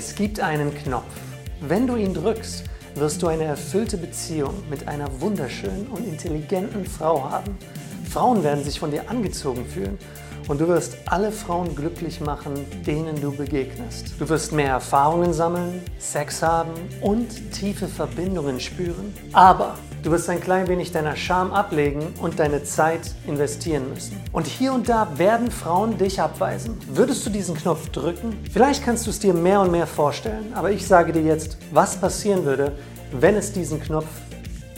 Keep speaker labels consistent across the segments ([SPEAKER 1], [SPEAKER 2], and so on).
[SPEAKER 1] Es gibt einen Knopf. Wenn du ihn drückst, wirst du eine erfüllte Beziehung mit einer wunderschönen und intelligenten Frau haben. Frauen werden sich von dir angezogen fühlen und du wirst alle Frauen glücklich machen, denen du begegnest. Du wirst mehr Erfahrungen sammeln, Sex haben und tiefe Verbindungen spüren. Aber du wirst ein klein wenig deiner Scham ablegen und deine Zeit investieren müssen. Und hier und da werden Frauen dich abweisen. Würdest du diesen Knopf drücken? Vielleicht kannst du es dir mehr und mehr vorstellen, aber ich sage dir jetzt, was passieren würde, wenn es diesen Knopf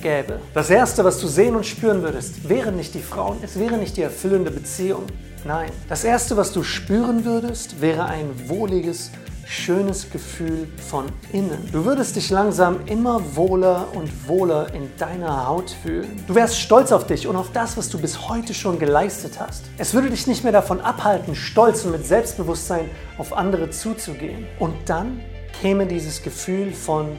[SPEAKER 1] gäbe. Das Erste, was du sehen und spüren würdest, wären nicht die Frauen, es wäre nicht die erfüllende Beziehung. Nein, das Erste, was du spüren würdest, wäre ein wohliges, schönes Gefühl von innen. Du würdest dich langsam immer wohler und wohler in deiner Haut fühlen. Du wärst stolz auf dich und auf das, was du bis heute schon geleistet hast. Es würde dich nicht mehr davon abhalten, stolz und mit Selbstbewusstsein auf andere zuzugehen. Und dann käme dieses Gefühl von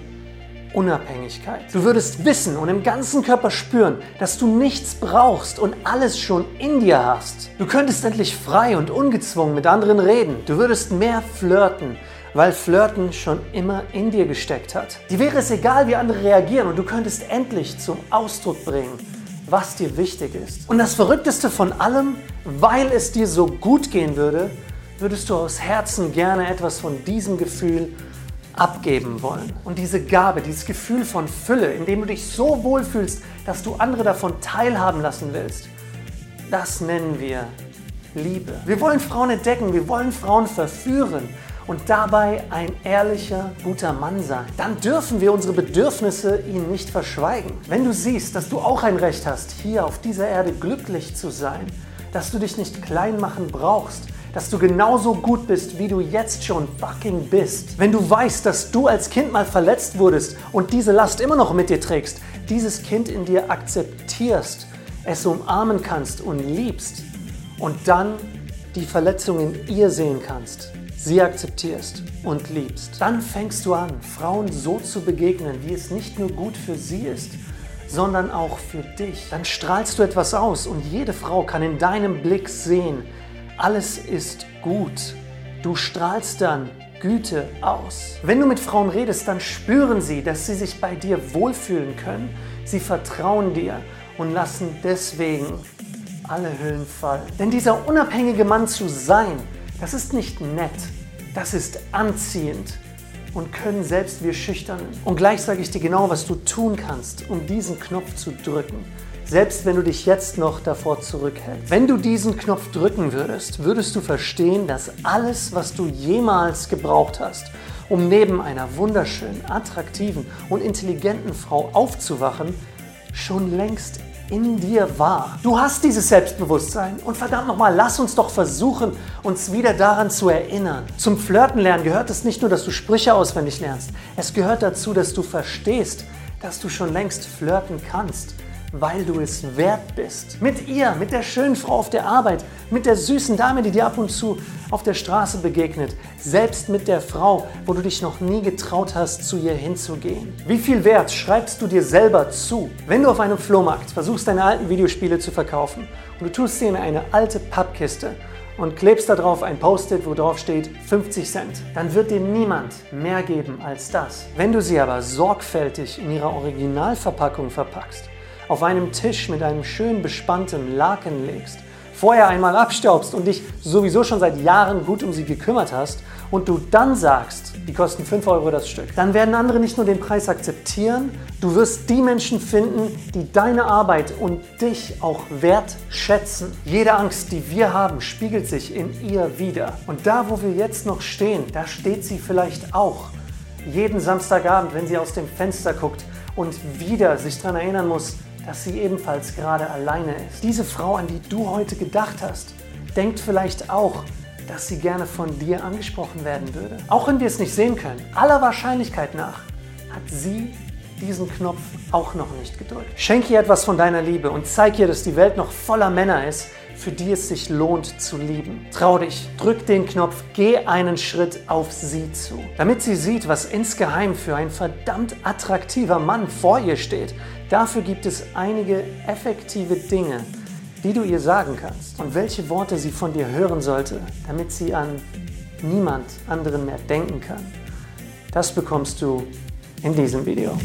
[SPEAKER 1] Unabhängigkeit. Du würdest wissen und im ganzen Körper spüren, dass du nichts brauchst und alles schon in dir hast. Du könntest endlich frei und ungezwungen mit anderen reden. Du würdest mehr flirten, weil Flirten schon immer in dir gesteckt hat. Dir wäre es egal, wie andere reagieren und du könntest endlich zum Ausdruck bringen, was dir wichtig ist. Und das Verrückteste von allem, weil es dir so gut gehen würde, würdest du aus Herzen gerne etwas von diesem Gefühl abgeben wollen. Und diese Gabe, dieses Gefühl von Fülle, in dem du dich so wohl fühlst, dass du andere davon teilhaben lassen willst, das nennen wir Liebe. Wir wollen Frauen entdecken, wir wollen Frauen verführen und dabei ein ehrlicher, guter Mann sein. Dann dürfen wir unsere Bedürfnisse ihnen nicht verschweigen. Wenn du siehst, dass du auch ein Recht hast, hier auf dieser Erde glücklich zu sein, dass du dich nicht klein machen brauchst, dass du genauso gut bist, wie du jetzt schon fucking bist. Wenn du weißt, dass du als Kind mal verletzt wurdest und diese Last immer noch mit dir trägst, dieses Kind in dir akzeptierst, es umarmen kannst und liebst und dann die Verletzung in ihr sehen kannst, sie akzeptierst und liebst, dann fängst du an, Frauen so zu begegnen, wie es nicht nur gut für sie ist, sondern auch für dich. Dann strahlst du etwas aus und jede Frau kann in deinem Blick sehen, alles ist gut. Du strahlst dann Güte aus. Wenn du mit Frauen redest, dann spüren sie, dass sie sich bei dir wohlfühlen können. Sie vertrauen dir und lassen deswegen alle Hüllen fallen. Denn dieser unabhängige Mann zu sein, das ist nicht nett, das ist anziehend und können selbst wir Schüchternen. Und gleich sage ich dir genau, was du tun kannst, um diesen Knopf zu drücken selbst wenn du dich jetzt noch davor zurückhältst. Wenn du diesen Knopf drücken würdest, würdest du verstehen, dass alles, was du jemals gebraucht hast, um neben einer wunderschönen, attraktiven und intelligenten Frau aufzuwachen, schon längst in dir war. Du hast dieses Selbstbewusstsein und verdammt nochmal, lass uns doch versuchen, uns wieder daran zu erinnern. Zum Flirten lernen gehört es nicht nur, dass du Sprüche auswendig lernst. Es gehört dazu, dass du verstehst, dass du schon längst flirten kannst weil du es wert bist. Mit ihr, mit der schönen Frau auf der Arbeit, mit der süßen Dame, die dir ab und zu auf der Straße begegnet, selbst mit der Frau, wo du dich noch nie getraut hast, zu ihr hinzugehen. Wie viel Wert schreibst du dir selber zu? Wenn du auf einem Flohmarkt versuchst, deine alten Videospiele zu verkaufen und du tust sie in eine alte Pappkiste und klebst darauf ein Post-it, wo drauf steht 50 Cent, dann wird dir niemand mehr geben als das. Wenn du sie aber sorgfältig in ihrer Originalverpackung verpackst, auf einem Tisch mit einem schön bespannten Laken legst, vorher einmal abstaubst und dich sowieso schon seit Jahren gut um sie gekümmert hast und du dann sagst, die kosten 5 Euro das Stück, dann werden andere nicht nur den Preis akzeptieren, du wirst die Menschen finden, die deine Arbeit und dich auch wertschätzen. Jede Angst, die wir haben, spiegelt sich in ihr wieder. Und da, wo wir jetzt noch stehen, da steht sie vielleicht auch. Jeden Samstagabend, wenn sie aus dem Fenster guckt und wieder sich daran erinnern muss, dass sie ebenfalls gerade alleine ist. Diese Frau, an die du heute gedacht hast, denkt vielleicht auch, dass sie gerne von dir angesprochen werden würde. Auch wenn wir es nicht sehen können, aller Wahrscheinlichkeit nach hat sie diesen Knopf auch noch nicht gedrückt. Schenk ihr etwas von deiner Liebe und zeig ihr, dass die Welt noch voller Männer ist, für die es sich lohnt zu lieben. Trau dich, drück den Knopf, geh einen Schritt auf sie zu, damit sie sieht, was insgeheim für ein verdammt attraktiver Mann vor ihr steht. Dafür gibt es einige effektive Dinge, die du ihr sagen kannst und welche Worte sie von dir hören sollte, damit sie an niemand anderen mehr denken kann. Das bekommst du in diesem Video.